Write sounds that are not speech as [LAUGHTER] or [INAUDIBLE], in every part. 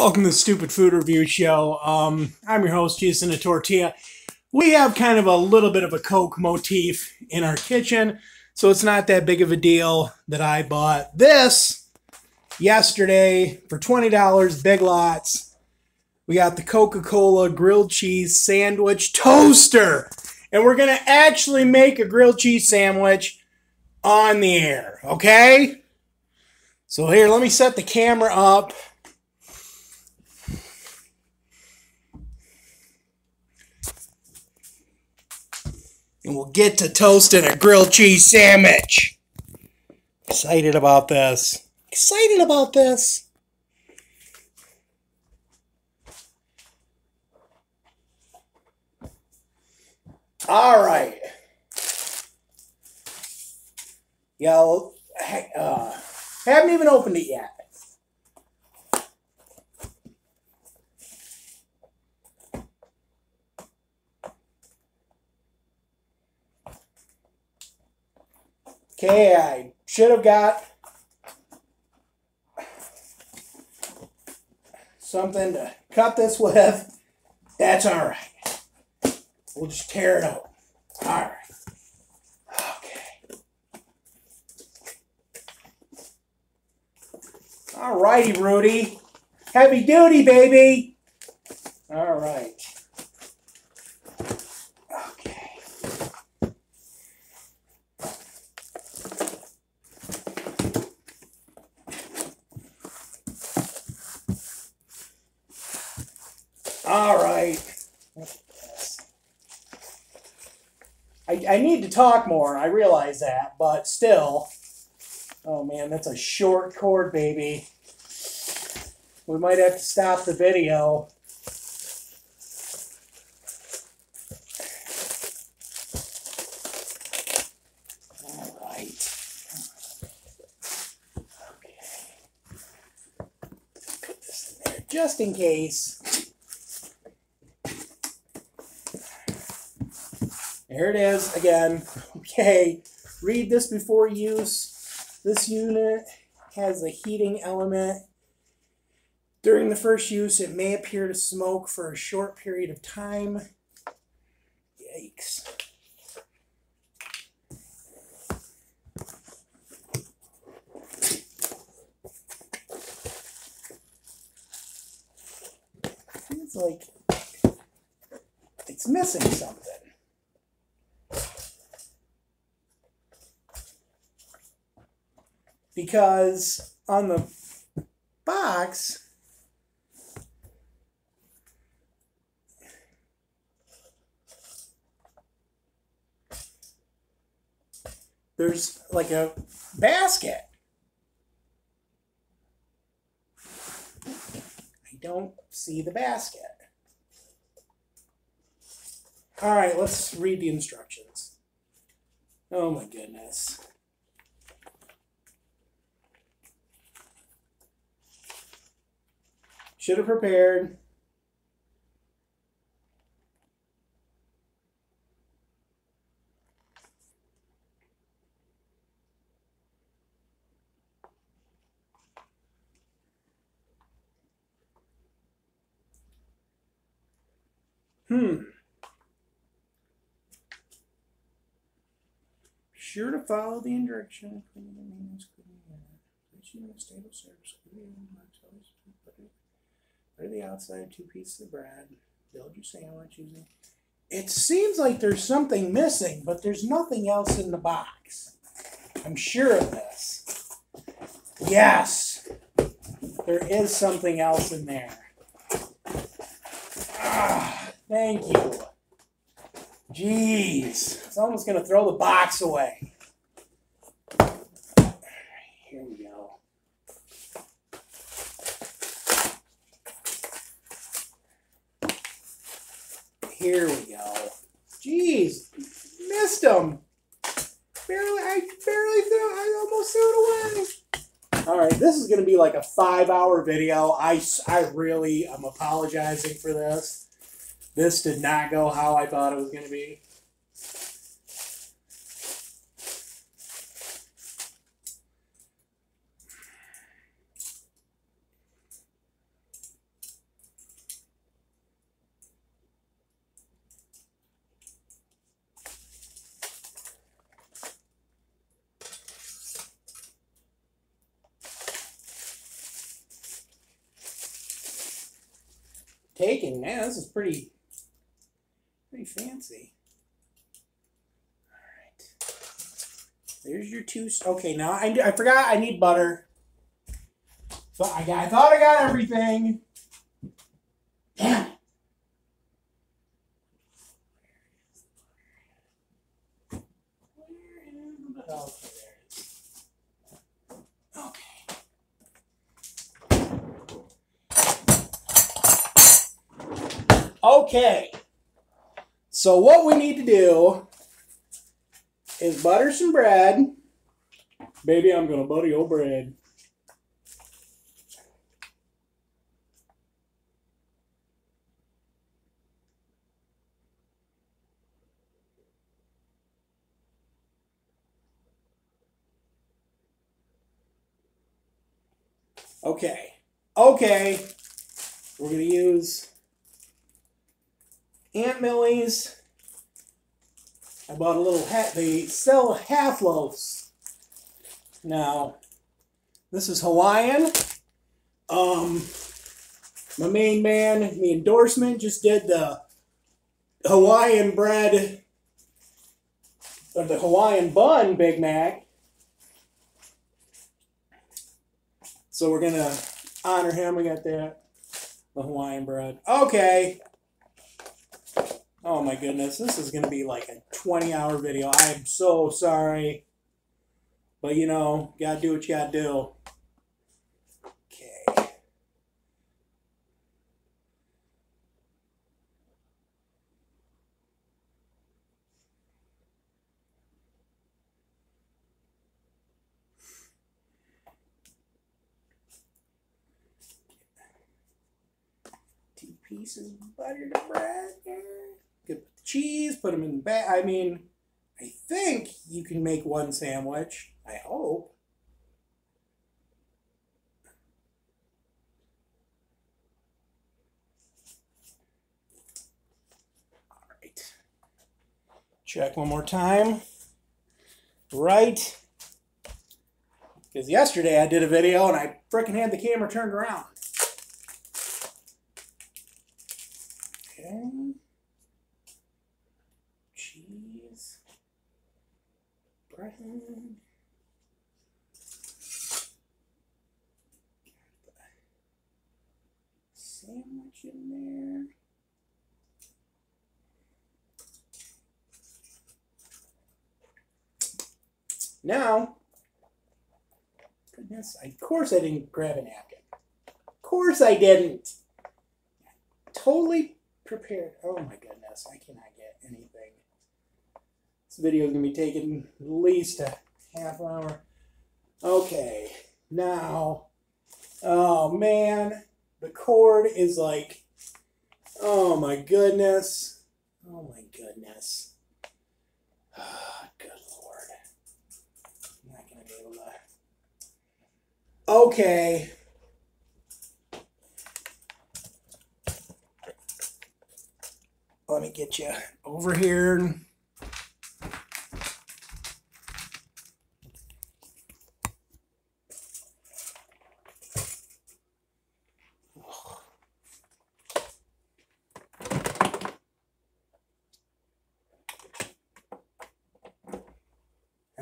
Welcome to the Stupid Food Review Show. Um, I'm your host, Jason the Tortilla. We have kind of a little bit of a Coke motif in our kitchen, so it's not that big of a deal that I bought this yesterday for $20, Big Lots. We got the Coca Cola grilled cheese sandwich toaster, and we're going to actually make a grilled cheese sandwich on the air, okay? So, here, let me set the camera up. And we'll get to toasting a grilled cheese sandwich. Excited about this. Excited about this. All right. Yeah, uh, haven't even opened it yet. Okay, I should have got something to cut this with. That's all right. We'll just tear it out. All right. Okay. All righty, Rudy. Heavy duty, baby. All right. All right. I, need to talk more. I realize that, but still. Oh man, that's a short cord, baby. We might have to stop the video. All right. Okay. Put this in there just in case. There it is again. Okay, read this before use. This unit has a heating element. During the first use, it may appear to smoke for a short period of time. Yikes. It's like it's missing something. Because on the box there's like a basket. I don't see the basket. All right, let's read the instructions. Oh my goodness. Should have prepared. Hmm. Sure to follow the direction. Stable service. The outside, two pieces of bread. Build your sandwich using. It seems like there's something missing, but there's nothing else in the box. I'm sure of this. Yes, there is something else in there. Ah, thank you. Jeez, it's almost going to throw the box away. Here we go. Here we go. Jeez, missed him. Barely, I barely threw, I almost threw it away. All right, this is going to be like a five-hour video. I, I really am apologizing for this. This did not go how I thought it was going to be. Taken. Man, this is pretty, pretty fancy. All right. There's your two. Okay, now I, I forgot I need butter. So I got. I thought I got everything. Damn. Okay. So what we need to do is butter some bread. Baby, I'm gonna butter your bread. Okay. Okay. We're going to use Aunt Millie's. I bought a little hat. They sell half loaves. Now, this is Hawaiian. Um, my main man, the endorsement, just did the Hawaiian bread, or the Hawaiian bun Big Mac. So we're gonna honor him. We got that the Hawaiian bread. Okay. Oh my goodness, this is gonna be like a 20 hour video. I am so sorry. But you know, gotta do what you gotta do. Okay. Two pieces of bread. Get the cheese, put them in the bag. I mean, I think you can make one sandwich. I hope. All right. Check one more time. Right. Because yesterday I did a video and I freaking had the camera turned around. Okay. Cheese. Sandwich in there. Now, goodness, of course I didn't grab a napkin. Of course I didn't. Totally prepared. Oh my goodness, I cannot get anything. Video is going to be taking at least a half hour. Okay, now, oh man, the cord is like, oh my goodness. Oh my goodness. Ah, good lord. I'm not going to be able to. Okay. Let me get you over here.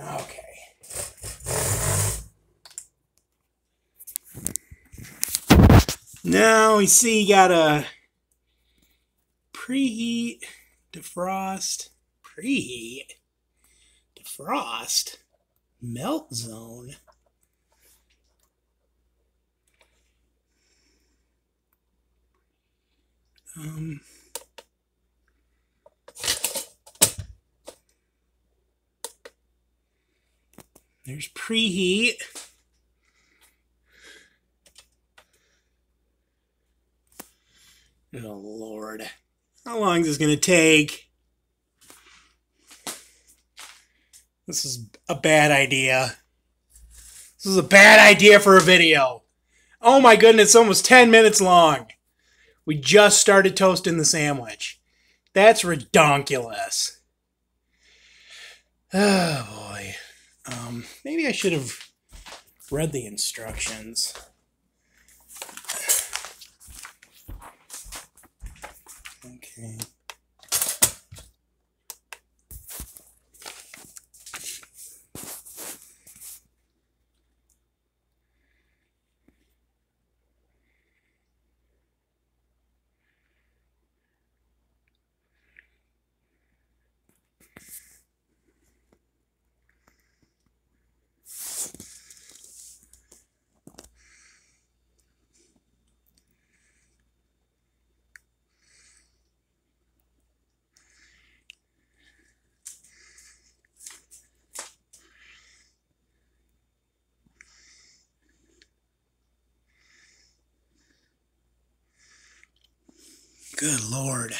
Okay. Now we see you got a preheat, defrost, preheat, defrost, melt zone. Um, there's preheat. Oh, Lord. How long is this going to take? This is a bad idea. This is a bad idea for a video. Oh my goodness, it's almost 10 minutes long. We just started toasting the sandwich. That's redonkulous. [SIGHS] Oh boy. Um, maybe I should have read the instructions. Okay. Good lord.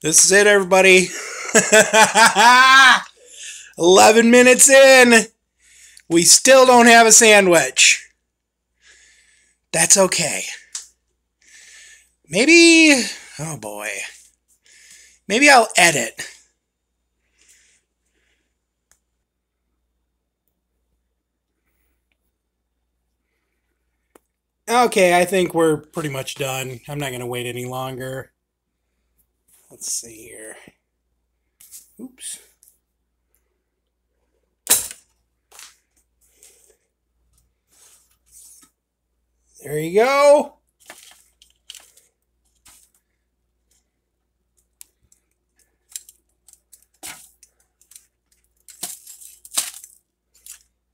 This is it, everybody. [LAUGHS] 11 minutes in. We still don't have a sandwich. That's okay. Maybe, oh boy. Maybe I'll edit. Okay, I think we're pretty much done. I'm not going to wait any longer. Let's see here. Oops. There you go.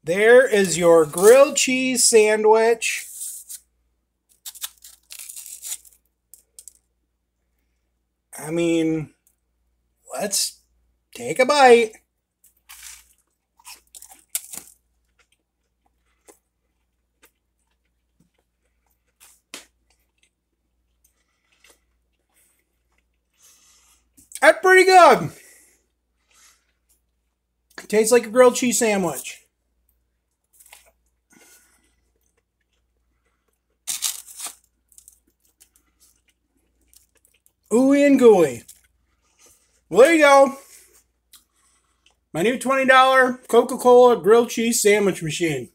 There is your grilled cheese sandwich. I mean, let's take a bite. That's pretty good. Tastes like a grilled cheese sandwich. Ooey and gooey. Well, there you go. My new $20 Coca Cola grilled cheese sandwich machine.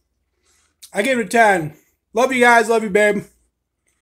I give it a 10. Love you guys. Love you, babe.